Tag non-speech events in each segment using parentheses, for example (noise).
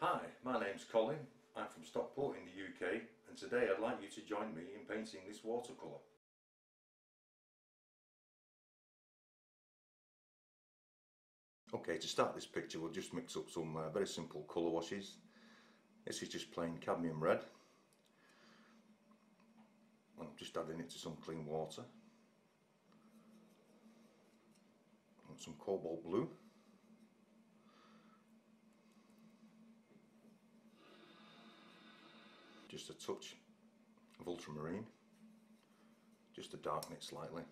Hi, my name's Colin. I'm from Stockport in the UK and today I'd like you to join me in painting this watercolour. Okay, to start this picture we'll just mix up some uh, very simple colour washes. This is just plain cadmium red. I'm just adding it to some clean water. And some cobalt blue. Just a touch of ultramarine, just to darken it slightly.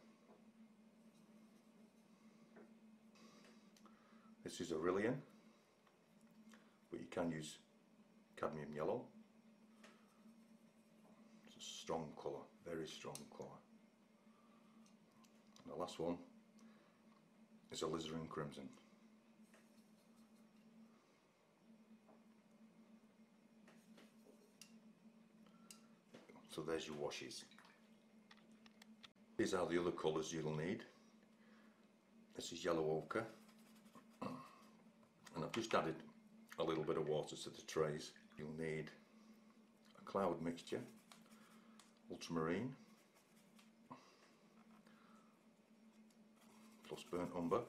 This is Aureolin, but you can use cadmium yellow. It's a strong colour, very strong colour. And the last one is alizarin crimson. So there's your washes. These are the other colours you'll need. This is yellow ochre and I've just added a little bit of water to the trays. You'll need a cloud mixture, ultramarine, plus burnt umber,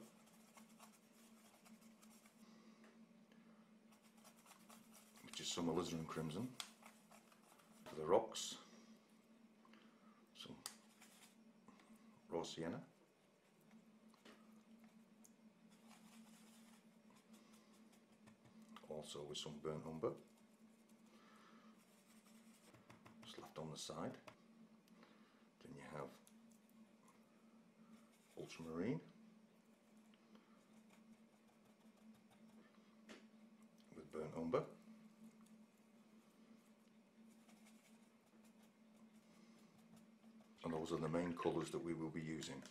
which is some alizarin crimson, for the rocks, some raw sienna, also with some burnt umber. Just left on the side. Then you have ultramarine. With burnt umber and those are the main colours that we will be using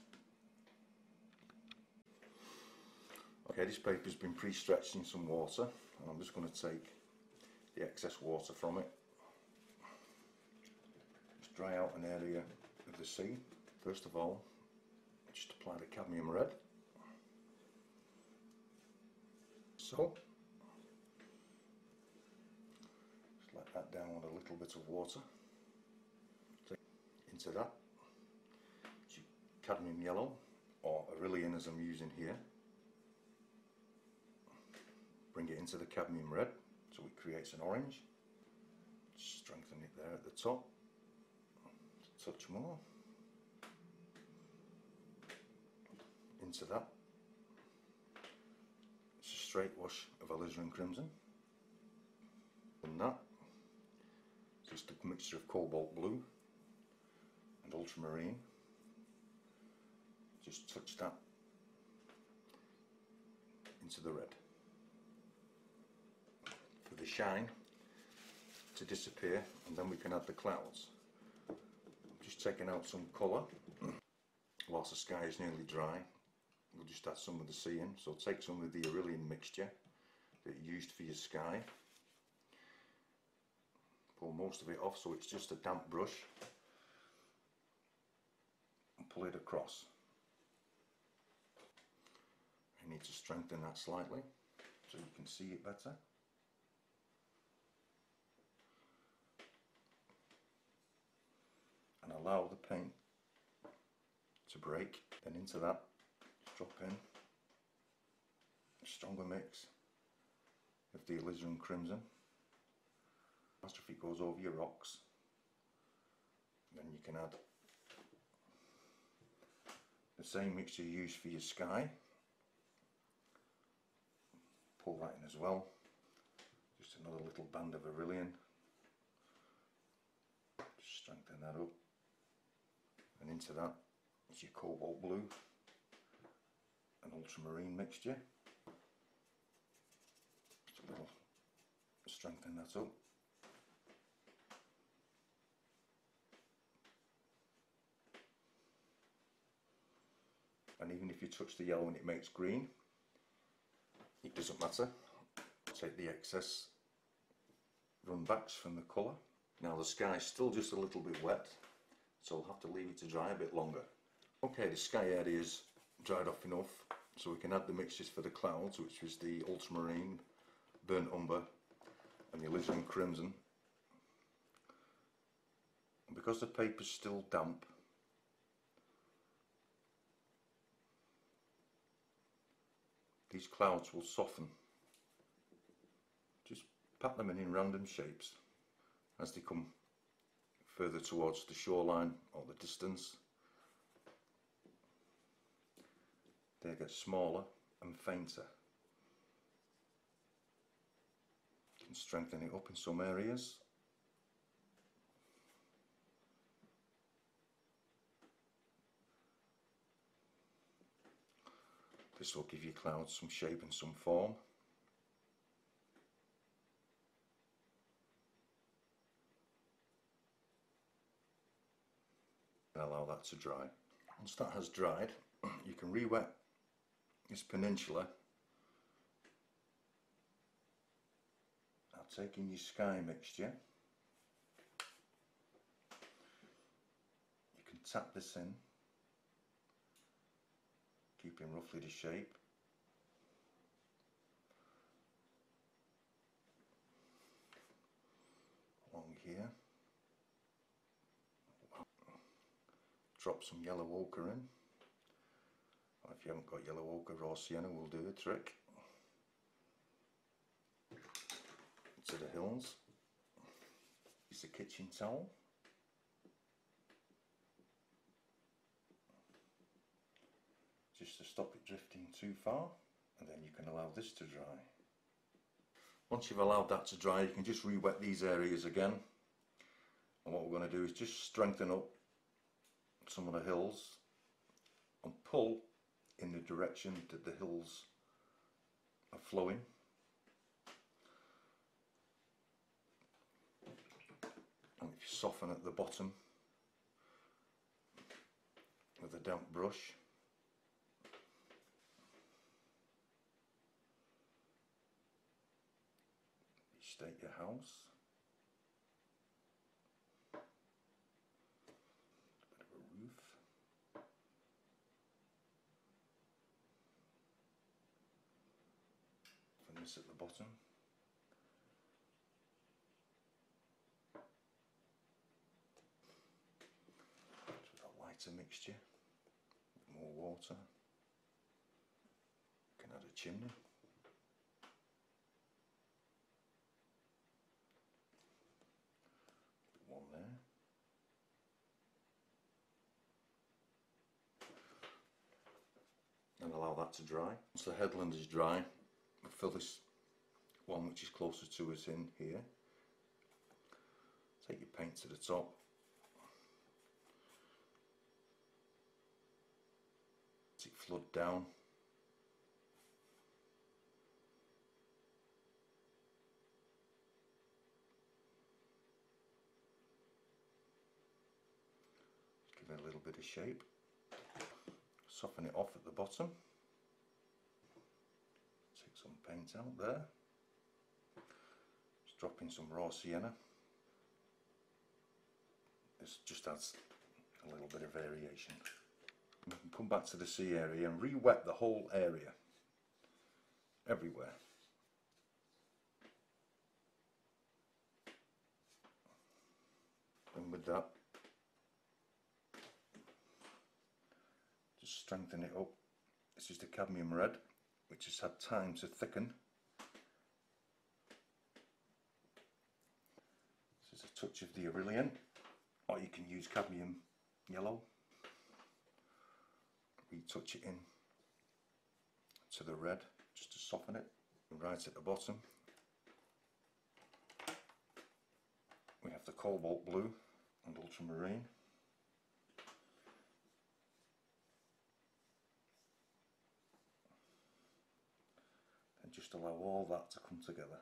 Okay, this paper's been pre-stretched in some water and I'm just going to take the excess water from it. Just dry out an area of the sea. First of all, just apply the cadmium red. So, just let that down with a little bit of water. Into that, cadmium yellow, or Aureolin as I'm using here. Bring it into the cadmium red so it creates an orange. Strengthen it there at the top. Touch more. Into that. It's a straight wash of alizarin crimson. And that. Just a mixture of cobalt blue and ultramarine just touch that into the red for the shine to disappear and then we can add the clouds. just taking out some colour. (clears throat) Whilst the sky is nearly dry we'll just add some of the sea in so take some of the Aureolin mixture that you used for your sky. Pull most of it off so it's just a damp brush. And pull it across you need to strengthen that slightly so you can see it better. And allow the paint to break then into that drop in a stronger mix of the alizarin crimson. It goes over your rocks then you can add the same mixture you use for your sky pull that in as well. Just another little band of Aureolin strengthen that up. And into that is your cobalt blue. And ultramarine mixture. Just a little strengthen that up. And even if you touch the yellow and it makes green it doesn't matter. Take the excess run backs from the colour. Now the sky is still just a little bit wet so we'll have to leave it to dry a bit longer. Okay, the sky area is dried off enough, so we can add the mixtures for the clouds, which was the ultramarine, burnt umber, and the alizarin crimson. And because the paper's still damp these clouds will soften. Just pat them in in random shapes as they come further towards the shoreline or the distance. They get smaller and fainter. You can strengthen it up in some areas This will give your clouds some shape and some form. allow that to dry. Once that has dried, (clears throat) you can re-wet this peninsula. Now taking your sky mixture, you can tap this in keeping roughly the shape. Along here. Drop some yellow ochre in. If you haven't got yellow ochre, raw sienna will do the trick. To the hills. It's a kitchen towel. Just to stop it drifting too far and then you can allow this to dry. Once you've allowed that to dry you can just re-wet these areas again and what we're going to do is just strengthen up some of the hills and pull in the direction that the hills are flowing. And if you soften at the bottom with a damp brush state your house. Bit of a roof. And at the bottom. With a lighter mixture, more water. You can add a chimney. That to dry. Once the headland is dry, we'll fill this one which is closer to us in here. Take your paint to the top. Let it flood down. Give it a little bit of shape. Soften it off at the bottom paint out there. Just dropping some raw sienna. This just adds a little bit of variation. Come back to the sea area and re-wet the whole area, everywhere. And with that, just strengthen it up. This is the cadmium red which has had time to thicken. This is a touch of the Aureolin, or you can use cadmium yellow. Retouch it in to the red just to soften it. right at the bottom we have the cobalt blue and ultramarine. Just allow all that to come together.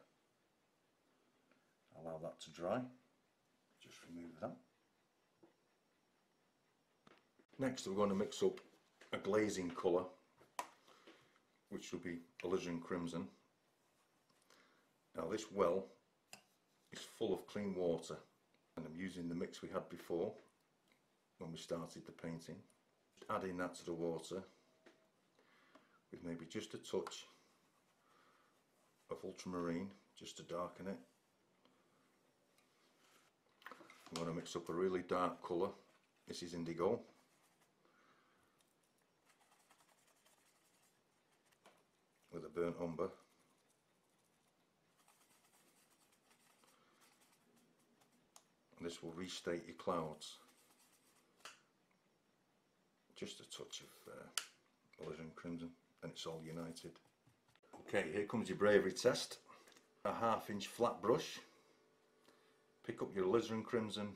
Allow that to dry. Just remove that. Next we're going to mix up a glazing colour which will be alizarin crimson. Now this well is full of clean water and I'm using the mix we had before when we started the painting. Just adding that to the water with maybe just a touch of ultramarine just to darken it I'm going to mix up a really dark colour. This is indigo. With a burnt umber. And this will restate your clouds. Just a touch of uh, alizarin crimson and it's all united. Okay, here comes your bravery test. A half inch flat brush. Pick up your alizarin crimson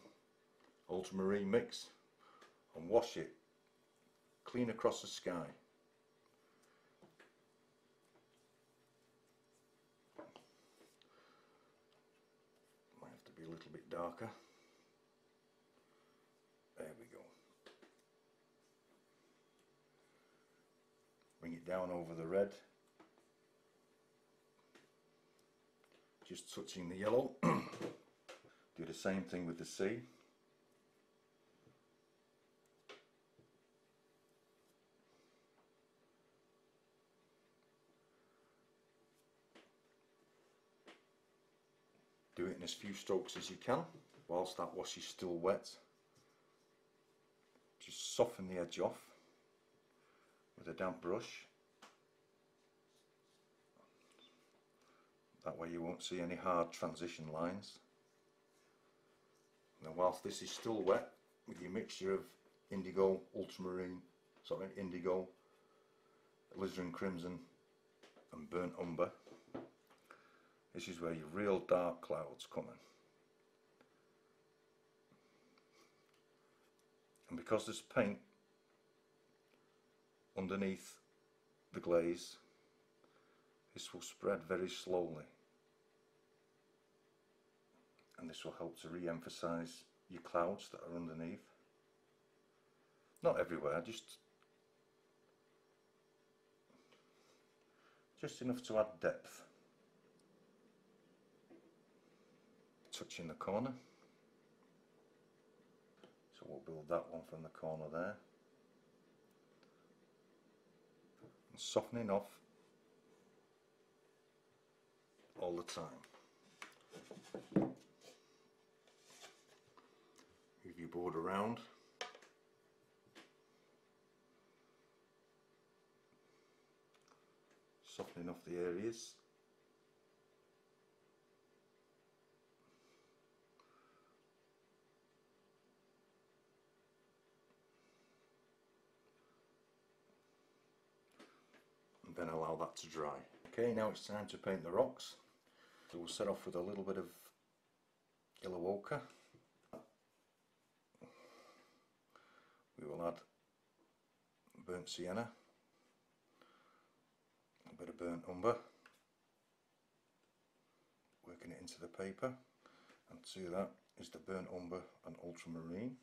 ultramarine mix and wash it clean across the sky. Might have to be a little bit darker. There we go. Bring it down over the red. Just touching the yellow. (clears throat) Do the same thing with the sea Do it in as few strokes as you can whilst that wash is still wet. Just soften the edge off with a damp brush. That way you won't see any hard transition lines. Now whilst this is still wet with your mixture of indigo, ultramarine, sorry, indigo, alizarin crimson and burnt umber, this is where your real dark clouds come in. And because there's paint underneath the glaze, this will spread very slowly. And this will help to re-emphasize your clouds that are underneath. Not everywhere, just just enough to add depth. touching the corner. So we'll build that one from the corner there. And softening off all the time. Move your board around. Softening off the areas and then allow that to dry. Okay, now it's time to paint the rocks. So we'll set off with a little bit of yellow We will add burnt sienna, a bit of burnt umber, working it into the paper, and to that is the burnt umber and ultramarine.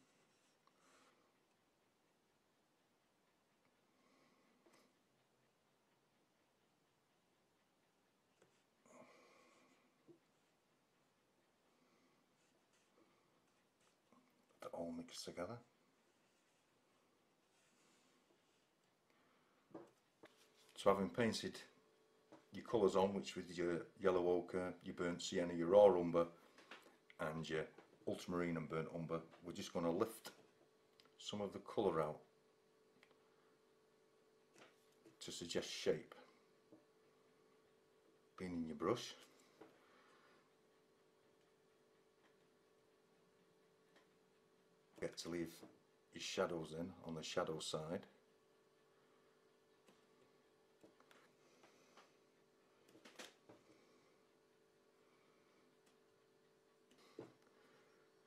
all mixed together. So having painted your colours on, which with your yellow ochre, your burnt sienna, your raw umber and your ultramarine and burnt umber, we're just going to lift some of the colour out to suggest shape. Cleaning your brush. get to leave your shadows in on the shadow side.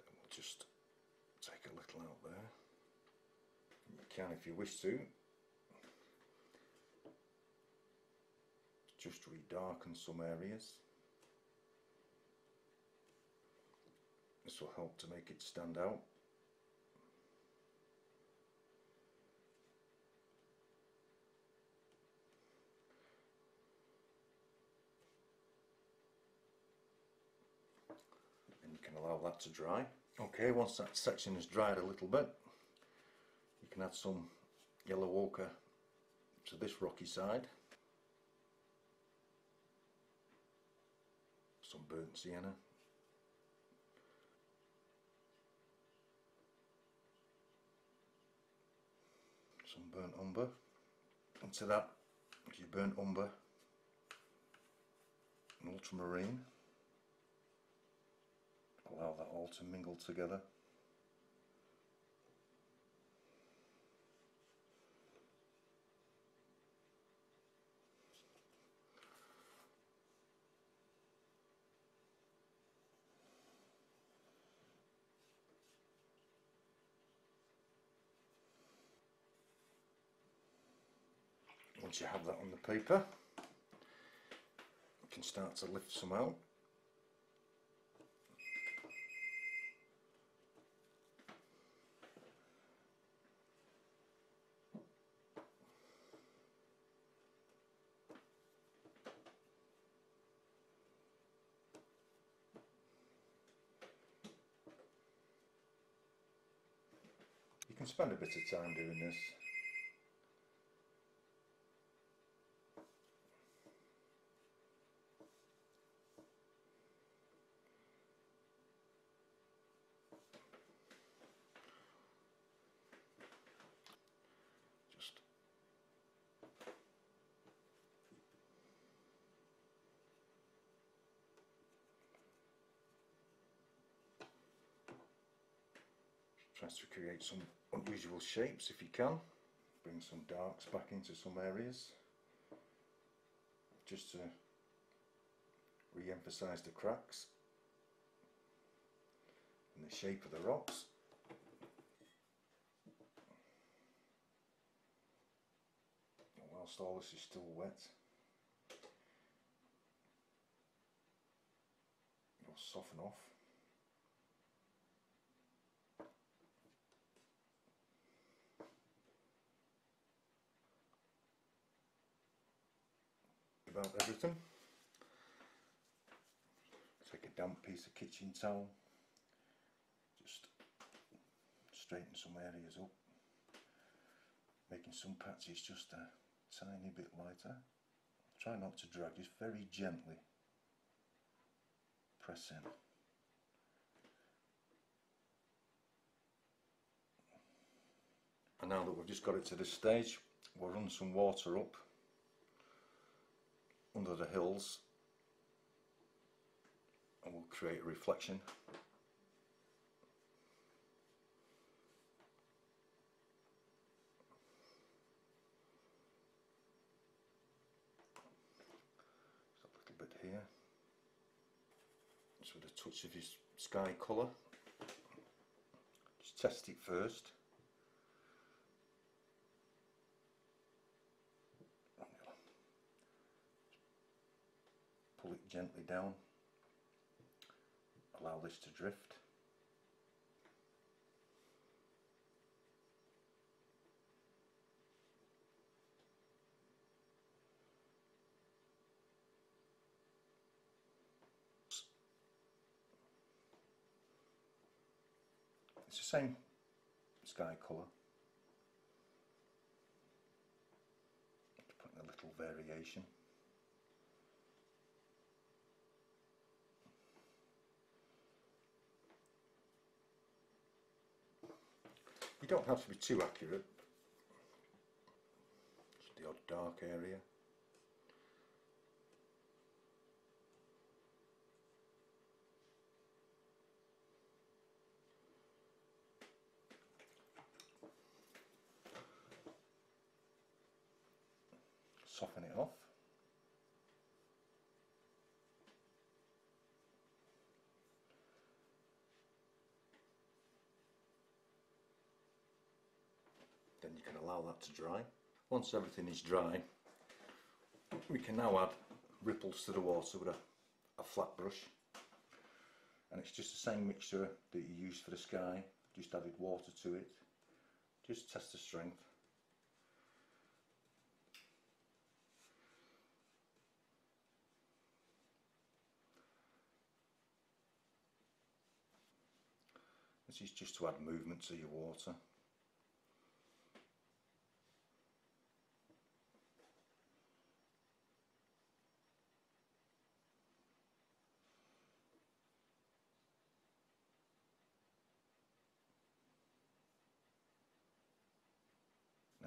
Then we'll just take a little out there. You can if you wish to. Just redarken some areas. This will help to make it stand out. And you can allow that to dry. Okay, once that section has dried a little bit, you can add some yellow ochre to this rocky side. Some burnt sienna. Some burnt umber. And that if you burnt umber an ultramarine. Allow that all to mingle together. Once you have that on the paper, you can start to lift some out. You can spend a bit of time doing this. Just tries to create some unusual shapes if you can. Bring some darks back into some areas just to re-emphasize the cracks and the shape of the rocks. And whilst all this is still wet, it'll soften off. About everything. Take a damp piece of kitchen towel, just straighten some areas up, making some patches just a tiny bit lighter. Try not to drag, just very gently press in. And now that we've just got it to this stage, we'll run some water up under the hills. And we'll create a reflection. Just a little bit here. Just with a touch of his sky colour. Just test it first pull it gently down, allow this to drift. It's the same sky colour. Putting a little variation. You don't have to be too accurate. Just the odd dark area. Soften it off. Then you can allow that to dry. Once everything is dry, we can now add ripples to the water with a, a flat brush. And it's just the same mixture that you used for the sky, just added water to it. Just test the strength. This is just to add movement to your water.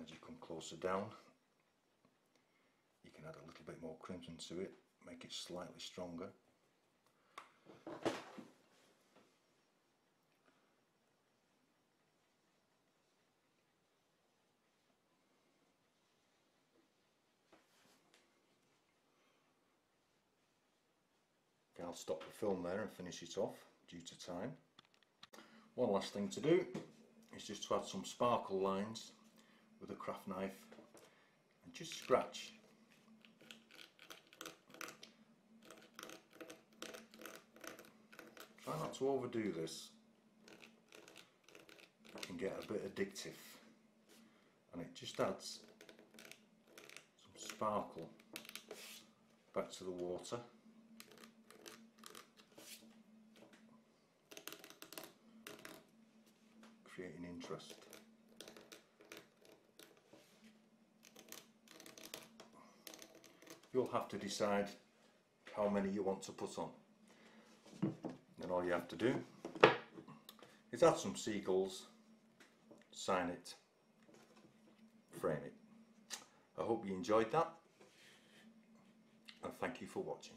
as you come closer down you can add a little bit more crimson to it make it slightly stronger Okay, I'll stop the film there and finish it off due to time. One last thing to do is just to add some sparkle lines with a craft knife and just scratch. Try not to overdo this. It can get a bit addictive and it just adds some sparkle back to the water. Creating interest you'll have to decide how many you want to put on. Then all you have to do is add some seagulls sign it frame it. I hope you enjoyed that and thank you for watching